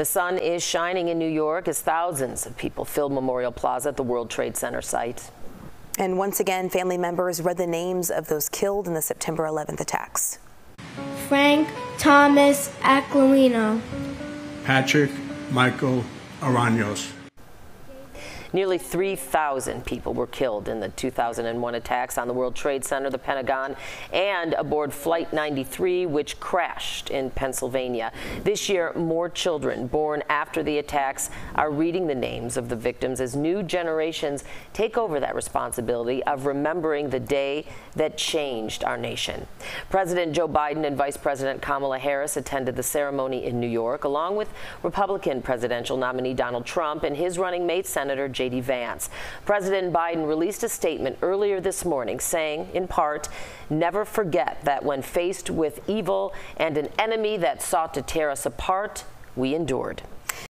The sun is shining in New York as thousands of people filled Memorial Plaza at the World Trade Center site. And once again, family members read the names of those killed in the September 11th attacks. Frank Thomas Aquilino. Patrick Michael Aranyos. Nearly 3,000 people were killed in the 2001 attacks on the World Trade Center, the Pentagon, and aboard Flight 93, which crashed in Pennsylvania. This year, more children born after the attacks are reading the names of the victims as new generations take over that responsibility of remembering the day that changed our nation. President Joe Biden and Vice President Kamala Harris attended the ceremony in New York, along with Republican presidential nominee Donald Trump and his running mate, Senator J.D. Vance. President Biden released a statement earlier this morning saying, in part, never forget that when faced with evil and an enemy that sought to tear us apart, we endured.